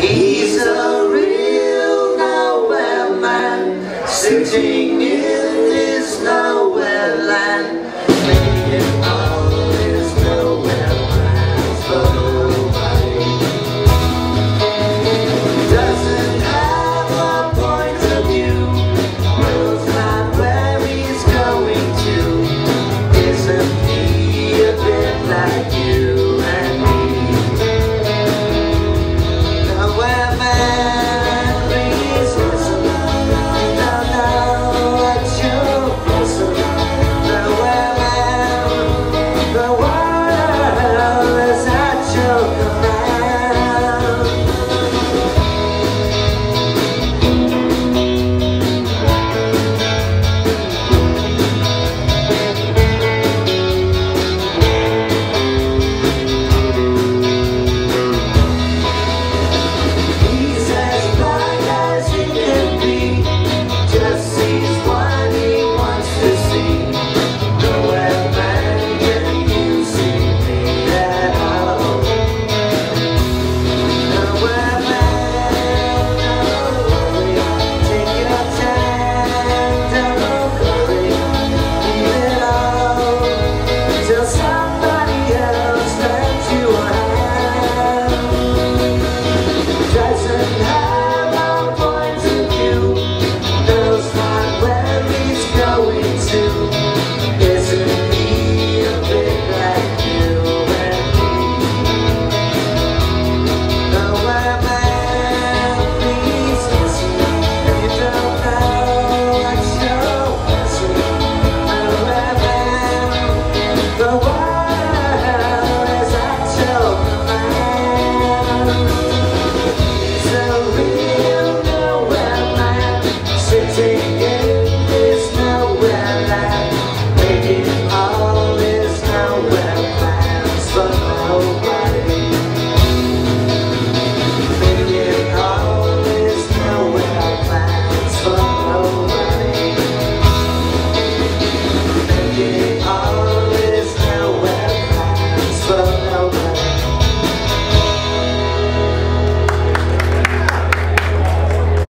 He's a real nowhere man, sitting in